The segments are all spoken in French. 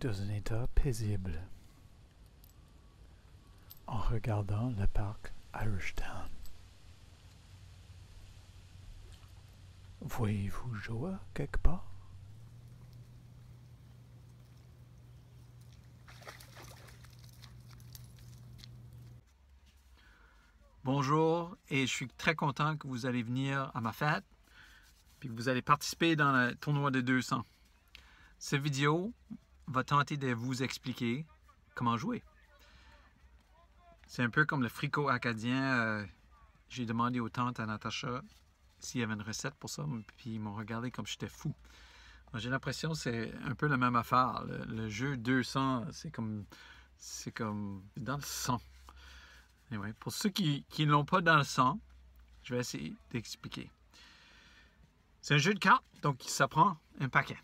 Dans un état paisible en regardant le parc Irish Town. Voyez-vous Joa quelque part? Bonjour et je suis très content que vous allez venir à ma fête puis que vous allez participer dans le tournoi de 200. Cette vidéo va tenter de vous expliquer comment jouer. C'est un peu comme le fricot acadien. euh, J'ai demandé aux tantes à Natacha s'il y avait une recette pour ça, puis ils m'ont regardé comme j'étais fou. J'ai l'impression que c'est un peu la même affaire. Le, le jeu 200, c'est comme, c'est comme dans le sang. Pour ceux qui ne l'ont pas dans le sang, je vais essayer d'expliquer. C'est un jeu de cartes, donc ça prend un paquet.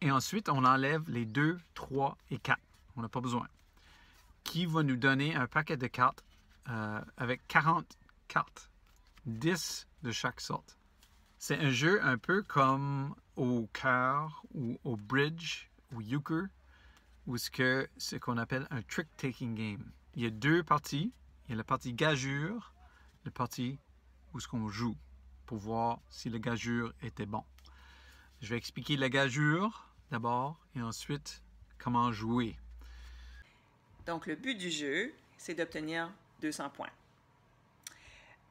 Et ensuite, on enlève les 2, 3 et 4. On n'a pas besoin. Qui va nous donner un paquet de cartes euh, avec 40 cartes? 10 de chaque sorte. C'est un jeu un peu comme au cœur ou au bridge ou euchre, ou ce que ce qu'on appelle un trick-taking game. Il y a deux parties. Il y a la partie gageure, la partie où ce qu'on joue pour voir si le gageure était bon. Je vais expliquer la gageure d'abord et ensuite comment jouer. Donc, le but du jeu, c'est d'obtenir 200 points.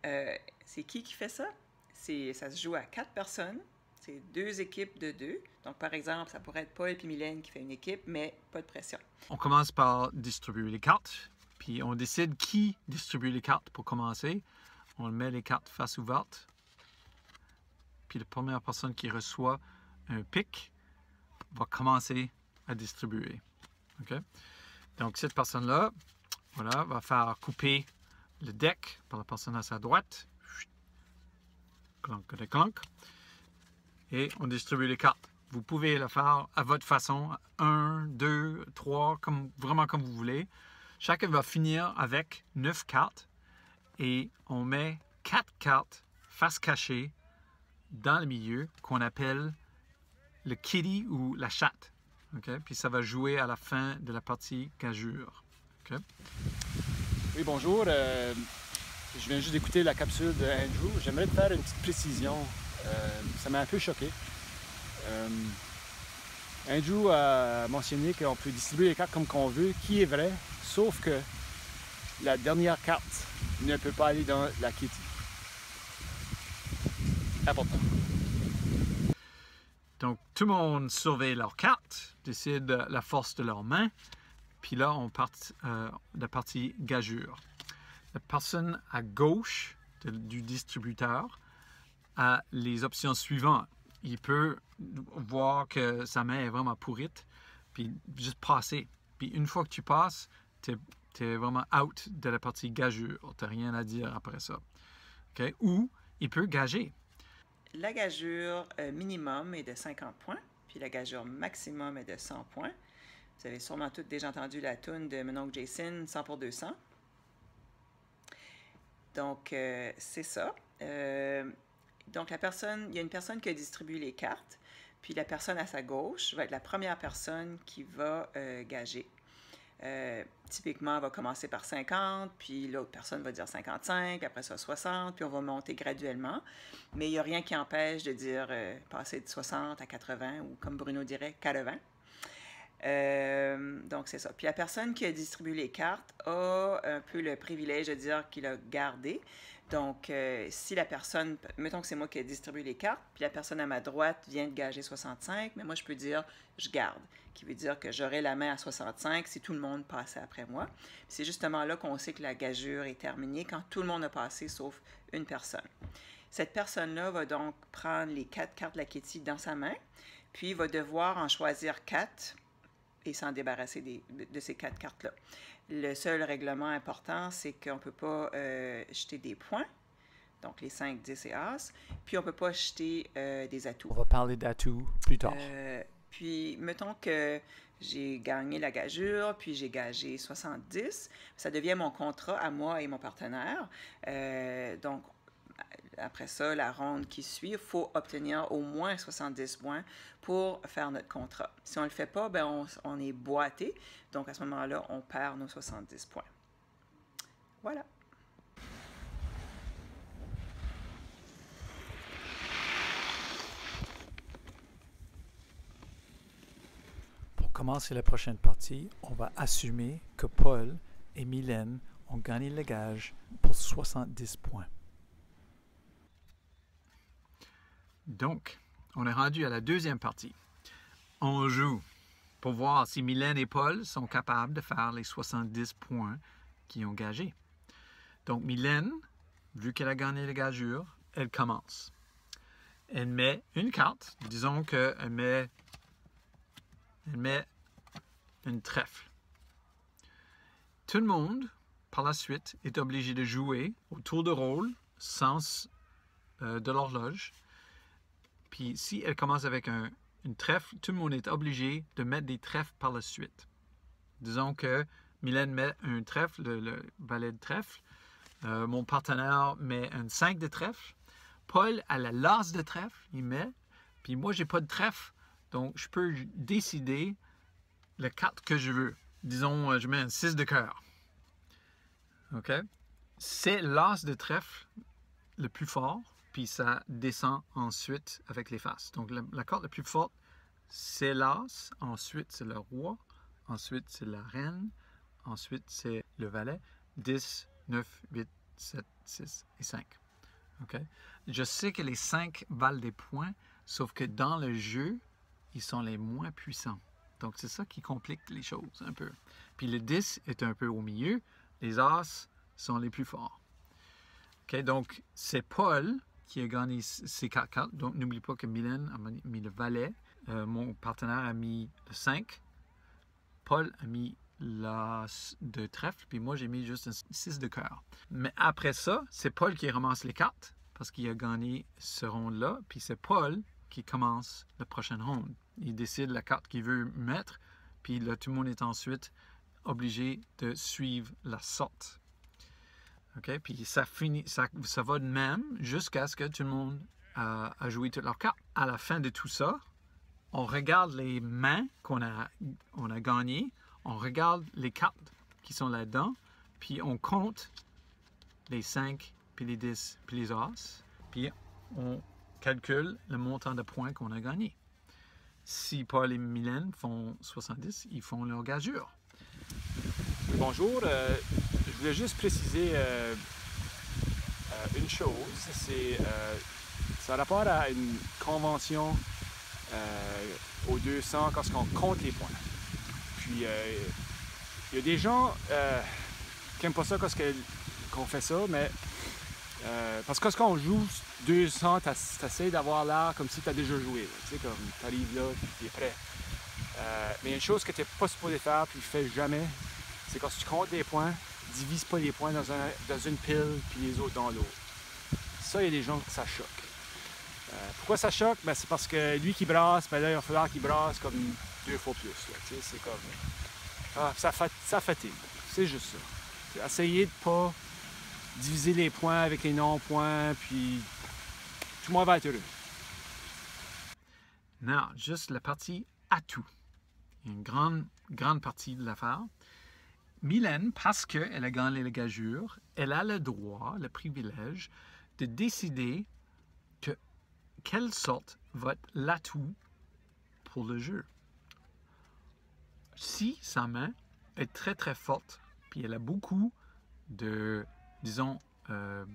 Euh, c'est qui qui fait ça? C'est, ça se joue à quatre personnes. C'est deux équipes de deux. Donc, par exemple, ça pourrait être Paul et Mylène qui fait une équipe, mais pas de pression. On commence par distribuer les cartes, puis on décide qui distribue les cartes pour commencer. On met les cartes face ouverte. Puis la première personne qui reçoit un pic va commencer à distribuer. OK? Donc cette personne-là, voilà, va faire couper le deck par la personne à sa droite. Clank, clank, clank. Et on distribue les cartes. Vous pouvez le faire à votre façon, un, deux, trois, comme, vraiment comme vous voulez. Chacun va finir avec neuf cartes et on met quatre cartes face cachée dans le milieu qu'on appelle le kitty ou la chatte. OK? Puis ça va jouer à la fin de la partie gageure. OK? Oui, bonjour. Euh, je viens juste d'écouter la capsule de Andrew. J'aimerais te faire une petite précision. Euh, ça m'a un peu choqué. Euh, Andrew a mentionné qu'on peut distribuer les cartes comme qu'on veut, qui est vrai, sauf que la dernière carte ne peut pas aller dans la kitty. Important. Donc, tout le monde surveille leurs cartes, décide la force de leurs mains, puis là, on part euh, la partie gageure. La personne à gauche du distributeur a les options suivantes. Il peut voir que sa main est vraiment pourrite, puis juste passer. Puis une fois que tu passes, tu es, vraiment out de la partie gageure. Tu rien à dire après ça. OK? Ou il peut gager. La gageure euh, minimum est de 50 points, puis la gageure maximum est de 100 points. Vous avez sûrement tous déjà entendu la tune de mon oncle Jason, 100 pour 200. Donc, euh, c'est ça. Euh, donc, la personne, il y a une personne qui a distribué les cartes, puis la personne à sa gauche va être la première personne qui va gager. Euh, typiquement, elle va commencer par 50, puis l'autre personne va dire 55, après ça 60, puis on va monter graduellement. Mais il n'y a rien qui empêche de dire euh, passer de 60 à 80 ou comme Bruno dirait 80. Euh, donc, c'est ça. Puis la personne qui a distribué les cartes a un peu le privilège de dire qu'il a gardé. Donc, euh, si la personne, mettons que c'est moi qui ai distribué les cartes, puis la personne à ma droite vient de gager 65, mais moi je peux dire je garde, qui veut dire que j'aurai la main à 65 si tout le monde passait après moi. C'est justement là qu'on sait que la gageure est terminée quand tout le monde a passé sauf une personne. Cette personne-là va donc prendre les quatre cartes de la Kitty dans sa main, puis va devoir en choisir quatre et s'en débarrasser des- de, ces quatre cartes-là. Le seul règlement important, c'est qu'on ne peut pas euh, jeter des points, donc les 5, 10 et As, puis on ne peut pas jeter euh, des atouts. On va parler d'atouts plus tard. Euh, puis, mettons que j'ai gagné la gageure, puis j'ai gagé 70, ça devient mon contrat à moi et mon partenaire. Euh, donc, Après ça, la ronde qui suit, il faut obtenir au moins 70 points pour faire notre contrat. Si on ne le fait pas, ben on, on est boité. Donc à ce moment-là, on perd nos 70 points. Voilà. Pour commencer la prochaine partie, on va assumer que Paul et Mylène ont gagné le gage pour 70 points. Donc, on est rendu à la deuxième partie. On joue pour voir si Mylène et Paul sont capables de faire les 70 points qu'ils ont gagés. Donc, Mylène, vu qu'elle a gagné la gageure, elle commence. Elle met une carte. Disons qu'elle met, elle met une trèfle. Tout le monde, par la suite, est obligé de jouer au tour de rôle sans euh, de l'horloge. Puis si elle commence avec un, une trèfle, tout le monde est obligé de mettre des trèfles par la suite. Disons que Mylène met un trèfle, le, le valet de trèfle. Euh, mon partenaire met un 5 de trèfle. Paul a la lasse de trèfle, il met. Puis moi, j'ai pas de trèfle. Donc, je peux décider la carte que je veux. Disons, euh, je mets un 6 de cœur. OK? C'est l'as de trèfle le plus fort, puis ça descend ensuite avec les faces. Donc, la, la carte la plus forte, c'est l'as. Ensuite, c'est le roi. Ensuite, c'est la reine. Ensuite, c'est le valet. 10, 9, 8, 7, 6 et 5. OK? Je sais que les 5 valent des points, sauf que dans le jeu, ils sont les moins puissants. Donc, c'est ça qui complique les choses un peu. Puis le 10 est un peu au milieu. Les As sont les plus forts. OK? Donc, c'est Paul qui a gagné ces 4 cartes. Donc, n'oublie pas que Mylène a mis le valet. Euh, mon partenaire a mis le 5. Paul a mis l'as de trèfle, puis moi j'ai mis juste un 6 de cœur. Mais après ça, c'est Paul qui ramasse les cartes parce qu'il a gagné ce round-là, puis c'est Paul qui commence la prochaine ronde. Il décide la carte qu'il veut mettre, puis là tout le monde est ensuite obligé de suivre la sorte. OK? Puis ça, finit, ça, ça va de même jusqu'à ce que tout le monde a, a joué toutes leurs cartes. À la fin de tout ça, on regarde les mains qu'on a, on a gagnées, on regarde les cartes qui sont là-dedans, puis on compte les 5, puis les 10, puis les As, puis on calcule le montant de points qu'on a gagné. Si Paul et Mylène font 70, ils font leur gageure. Bonjour. Euh, je voulais juste préciser euh, euh, une chose. C'est euh, ça rapport à une convention euh, au 200 quand on compte les points. Puis il y a des gens qui n'aiment pas ça quand qu'on fait ça, mais parce que quand on joue 200, tu essaies d'avoir l'air comme si tu as déjà joué. Tu sais, comme tu arrives là, puis tu es prêt. Mais une chose que tu n'es pas supposé faire, puis tu ne fais jamais, c'est quand tu comptes les points, divise pas les points dans, un, dans une pile, puis les autres dans l'autre. Ça, il y a des gens que ça choque. Euh, pourquoi ça choque? Ben, c'est parce que lui qui brasse, ben là, il va falloir qu'il brasse comme deux fois plus. c'est comme. Ah, ça, fat- ça fatigue. C'est juste ça. C'est Essayer de pas diviser les points avec les non-points, puis tout le monde va être heureux. Non, juste la partie atout. Une grande, grande partie de l'affaire. Mylène, parce qu'elle a gagné la gageure, elle a le droit, le privilège de décider que quelle sorte va être l'atout pour le jeu. Si sa main est très très forte, puis elle a beaucoup de, disons, euh,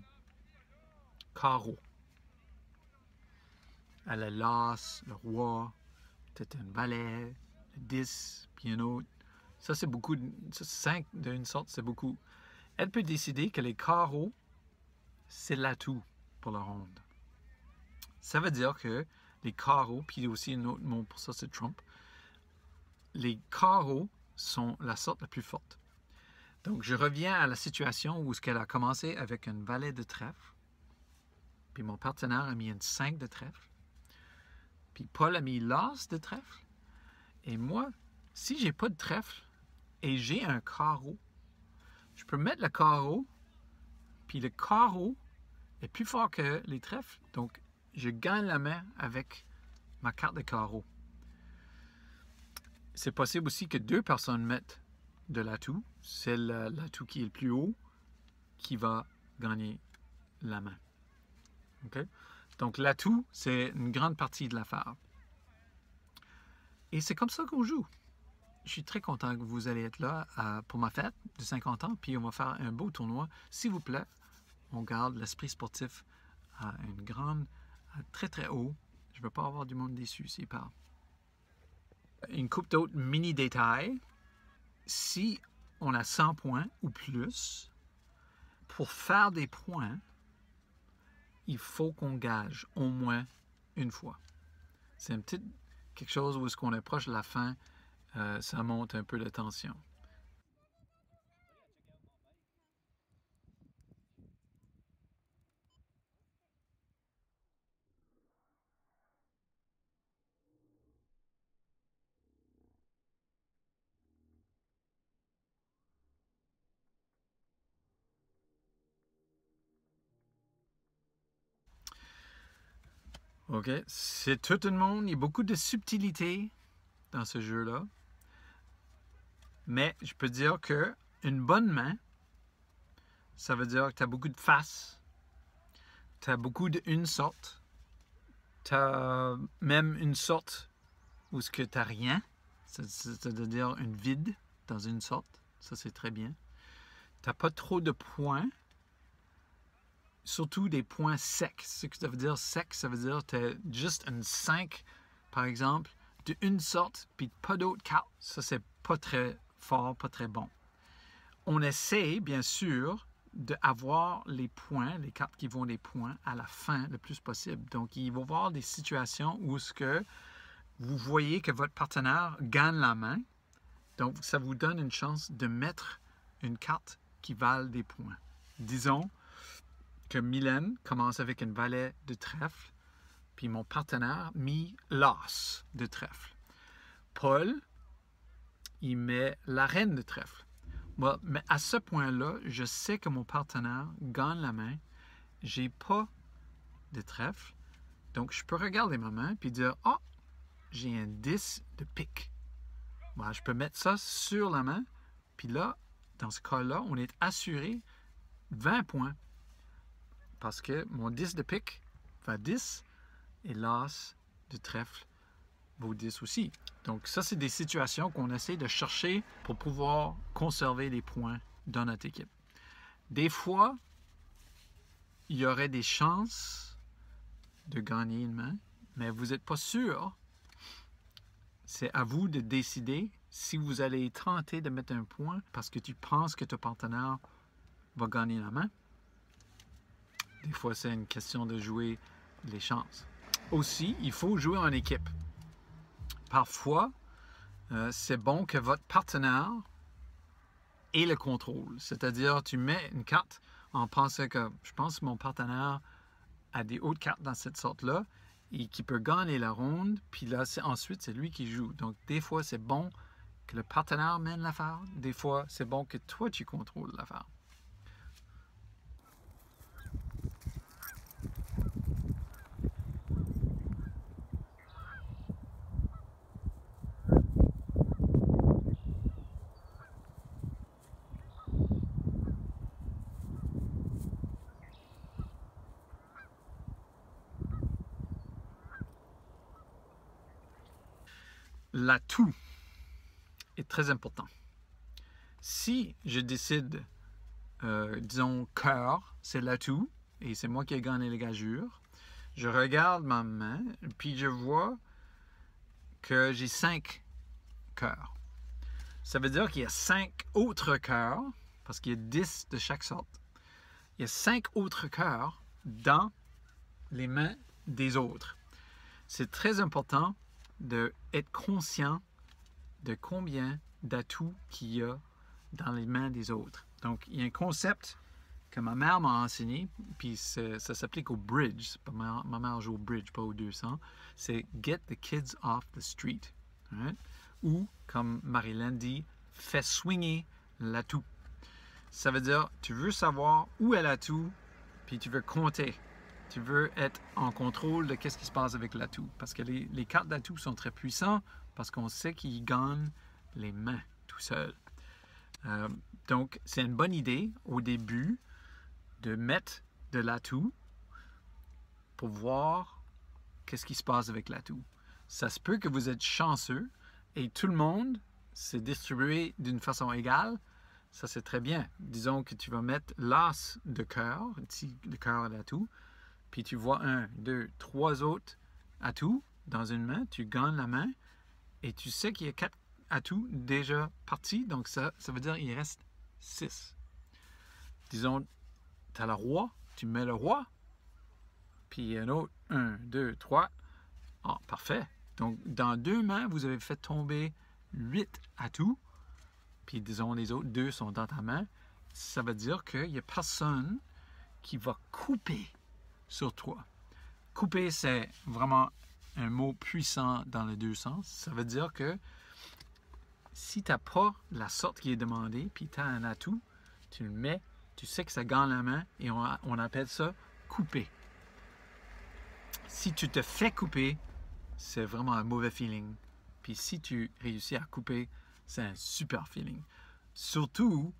carreaux. Elle a l'as, le roi, peut-être un valet, le 10, puis un autre. Ça, c'est beaucoup. 5 d'une sorte, c'est beaucoup. Elle peut décider que les carreaux, c'est l'atout pour la ronde. Ça veut dire que les carreaux, puis aussi un autre mot pour ça, c'est trump. Les carreaux sont la sorte la plus forte. Donc, je reviens à la situation où ce qu'elle a commencé avec un valet de trèfle, puis mon partenaire a mis un 5 de trèfle, puis Paul a mis l'as de trèfle, et moi, si j'ai pas de trèfle et j'ai un carreau, je peux mettre le carreau, puis le carreau est plus fort que les trèfles. Donc, je gagne la main avec ma carte de carreau. C'est possible aussi que deux personnes mettent de l'atout. C'est la- l'atout qui est le plus haut qui va gagner la main. Donc, l'atout, c'est une grande partie de l'affaire. Et c'est comme ça qu'on joue. Je suis très content que vous allez être là pour ma fête de 50 ans, puis on va faire un beau tournoi. S'il vous plaît, on garde l'esprit sportif à une grande, très très haut. Je ne veux pas avoir du monde déçu s'il part. Une coupe d'autres mini détails. Si on a 100 points ou plus, pour faire des points, il faut qu'on gage au moins une fois. C'est un petit quelque chose où est-ce qu'on approche la fin, euh, ça monte un peu la tension. OK. C'est tout le monde. Il y a beaucoup de subtilité dans ce jeu-là. Mais je peux dire que une bonne main, ça veut dire que tu as beaucoup de faces. Tu as beaucoup d'une sorte. Tu as même une sorte où ce que tu n'as rien. C'est- C'est-à-dire une vide dans une sorte. Ça, c'est très bien. Tu n'as pas trop de points surtout des points secs. Ce que ça veut dire sec, ça veut dire que tu as juste une 5, par exemple, de une sorte, puis pas d'autres cartes. Ça, c'est pas très fort, pas très bon. On essaie, bien sûr, d'avoir les points, les cartes qui vont des points à la fin le plus possible. Donc, il va y avoir des situations où vous voyez que votre partenaire gagne la main. Donc, ça vous donne une chance de mettre une carte qui vale des points. Disons, que Mylène commence avec une valet de trèfle, puis mon partenaire mit l'as de trèfle. Paul, il met la reine de trèfle. Mais à ce point-là, je sais que mon partenaire gagne la main. J'ai pas de trèfle. Donc, je peux regarder ma main puis dire Ah, j'ai un 10 de pique. Je peux mettre ça sur la main. Puis là, dans ce cas-là, on est assuré 20 points parce que mon 10 de pique va 10 et l'as de trèfle 10 aussi. Donc ça, c'est des situations qu'on essaie de chercher pour pouvoir conserver les points dans notre équipe. Des fois, il y aurait des chances de gagner une main, mais vous n'êtes pas sûr. C'est à vous de décider si vous allez tenter de mettre un point parce que tu penses que ton partenaire va gagner la main des fois, c'est une question de jouer les chances. Aussi, il faut jouer en équipe. Parfois, euh, c'est bon que votre partenaire ait le contrôle. C'est-à-dire, tu mets une carte en pensant que je pense que mon partenaire a des hautes cartes dans cette sorte-là et qui peut gagner la ronde, puis là, ensuite, c'est lui qui joue. Donc, des fois, c'est bon que le partenaire mène l'affaire. Des fois, c'est bon que toi, tu contrôles l'affaire. L'atout est très important. Si je décide, euh, disons, cœur, c'est l'atout, et c'est moi qui ai gagné les gagures, je regarde ma main, puis je vois que j'ai cinq cœurs. Ça veut dire qu'il y a cinq autres cœurs, parce qu'il y a dix de chaque sorte. Il y a cinq autres cœurs dans les mains des autres. C'est très important d'être conscient de combien d'atouts qu'il y a dans les mains des autres. Donc, il y a un concept que ma mère m'a enseigné, puis ça s'applique au bridge. Ma, ma, mère joue au bridge, pas au 200. C'est Get the kids off the street. Right? Ou, comme Marilyn dit, fais swinger l'atout. Ça veut dire, tu veux savoir où est l'atout, puis tu veux compter. Tu veux être en contrôle de qu'est-ce qui se passe avec l'atout. Parce que les, cartes d'atout sont très puissants parce qu'on sait qu'ils gagnent les mains tout seuls. Euh, donc, c'est une bonne idée au début de mettre de l'atout pour voir qu'est-ce qui se passe avec l'atout. Ça se peut que vous êtes chanceux et tout le monde s'est distribué d'une façon égale. Ça, c'est très bien. Disons que tu vas mettre l'as de cœur, le cœur d'atout, puis tu vois un, deux, trois autres atouts dans une main, tu gagnes la main et tu sais qu'il y a quatre atouts déjà partis, donc ça, ça veut dire qu'il reste six. Disons, tu as le roi, tu mets le roi, puis un autre, un, deux, trois. Ah, parfait. Donc, dans deux mains, vous avez fait tomber huit atouts, puis disons les autres deux sont dans ta main. Ça veut dire qu'il n'y a personne qui va couper sur toi. Couper, c'est vraiment un mot puissant dans les deux sens. Ça veut dire que si tu n'as pas la sorte qui est demandée, puis tu as un atout, tu le mets, tu sais que ça gagne la main et on, on appelle ça couper. Si tu te fais couper, c'est vraiment un mauvais feeling. Puis si tu réussis à couper, c'est un super feeling. Surtout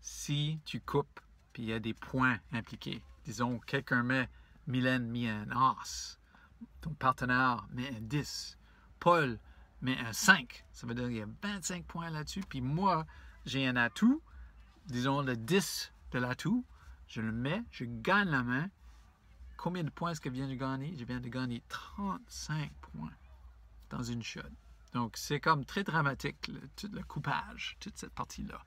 si tu coupes, puis il y a des points impliqués. Disons, quelqu'un met Mylène met un as. Ton partenaire met un 10. Paul met un 5. Ça veut dire qu'il y a 25 points là-dessus. Puis moi, j'ai un atout. Disons le 10 de l'atout. Je le mets, je gagne la main. Combien de points est-ce que je viens de gagner? Je viens de gagner 35 points dans une shot. Donc, c'est comme très dramatique, le, coupage, toute cette partie-là.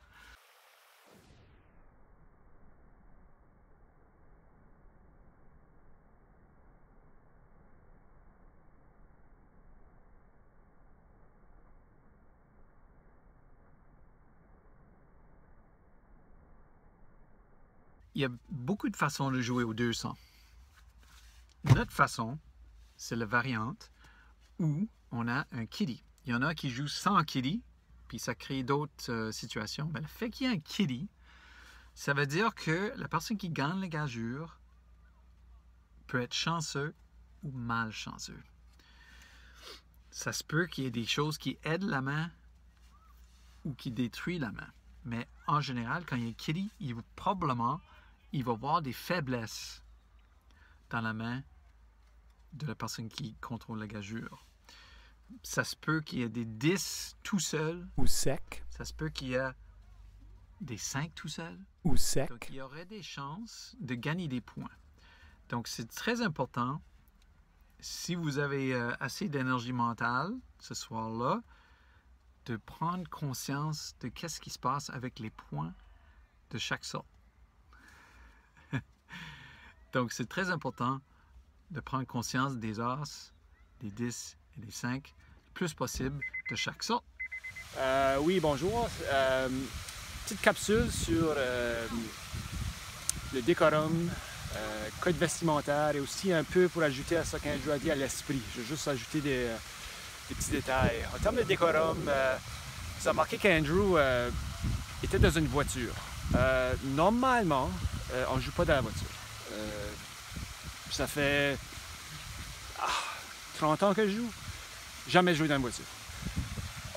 Il y a beaucoup de façons de jouer au 200. Notre façon, c'est la variante où on a un kitty. Il y en a qui jouent sans kitty, puis ça crée d'autres euh, situations. Mais le fait qu'il y ait un kitty, ça veut dire que la personne qui gagne la gageure peut être chanceux ou malchanceux. Ça se peut qu'il y ait des choses qui aident la main ou qui détruisent la main. Mais en général, quand il y a un kitty, il va probablement il va voir des faiblesses dans la main de la personne qui contrôle la gageure. Ça se peut qu'il y ait des 10 tout seul. Ou sec. Ça se peut qu'il y ait des 5 tout seul. Ou sec. Donc, il y aurait des chances de gagner des points. Donc, c'est très important, si vous avez euh, assez d'énergie mentale ce soir-là, de prendre conscience de qu'est-ce qui se passe avec les points de chaque sorte. Donc, c'est très important de prendre conscience des as, des 10 et des 5, le plus possible de chaque sorte. Euh, oui, bonjour. Euh, petite capsule sur euh, le décorum, code vestimentaire et aussi un peu pour ajouter à ce qu'Andrew a dit à l'esprit. Je vais juste ajouter des, des petits détails. En termes de décorum, vous avez remarqué qu'Andrew était dans une voiture. Normalement, on ne joue pas dans la voiture. Euh, ça fait ah, 30 ans que je joue. Jamais joué dans une voiture.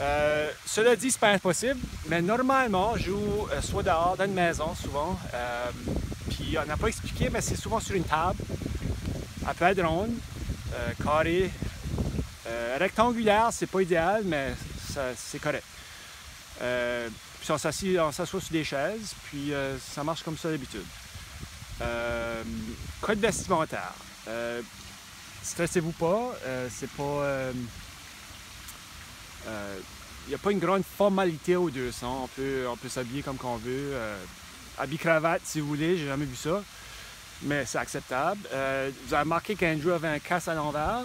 Euh, cela dit, c'est pas impossible, mais normalement, je joue euh, soit dehors, dans une maison, souvent. Puis on n'a pas expliqué, mais c'est souvent sur une table, à peu de ronde, carré, euh, rectangulaire, c'est pas idéal, mais c'est correct. Puis on s'assoit sur des chaises, puis ça marche comme ça d'habitude. Euh, code vestimentaire. Euh, stressez-vous pas, euh, c'est pas. Il n'y a pas une grande formalité au 200. On peut, on peut s'habiller comme qu'on veut. Habit cravate si vous voulez, j'ai jamais vu ça. Mais c'est acceptable. Vous avez remarqué qu'Andrew avait un casse à l'envers.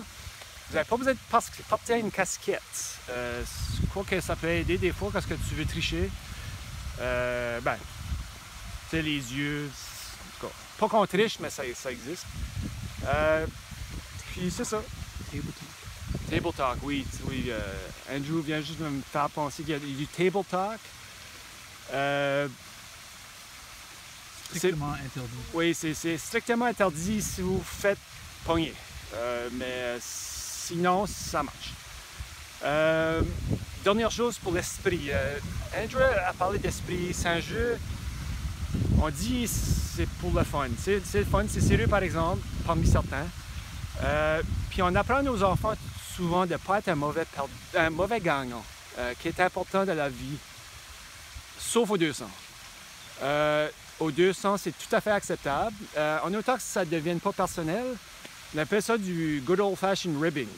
Vous n'avez pas besoin de porter une casquette. Je crois que ça peut aider des fois quand tu veux tricher. Ben, tu sais, les yeux. En tout cas, Pas qu'on triche, mais ça, ça existe. Euh, puis c'est ça. Table Talk, oui, t- oui. euh, Andrew vient juste de me faire penser qu'il y a du Table Talk. Euh, strictement interdit. Oui, c'est strictement interdit si vous faites pogner. Euh, mais sinon, ça marche. Euh, dernière chose pour l'esprit. Euh, Andrew a parlé d'esprit. Un jeu, on dit c'est pour le fun. C'est le fun, c'est sérieux par exemple, parmi certains. Euh, puis on apprend à nos enfants souvent de ne pas être un mauvais, un mauvais gagnant, euh, qui est important dans la vie, sauf aux 200. Euh, aux 200, c'est tout à fait acceptable. Euh, en autant que ça ne devienne pas personnel, on appelle ça du good old-fashioned ribbing.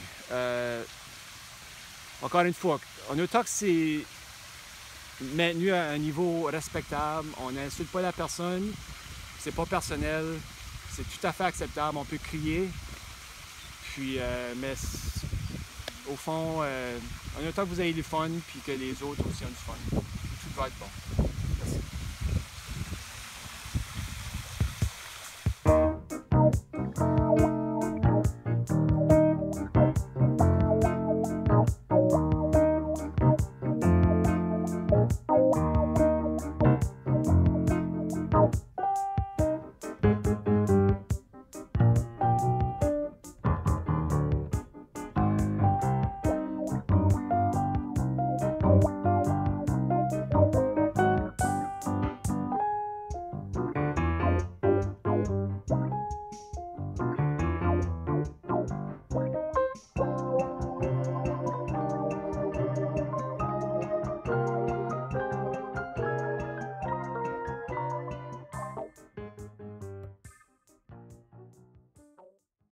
Encore une fois, en autant que c'est maintenu à un niveau respectable, on n'insulte pas la personne, c'est pas personnel, c'est tout à fait acceptable, on peut crier. Puis, euh, mais au fond, euh, en autant que vous ayez du fun, puis que les autres aussi ont du fun, tout va être bon.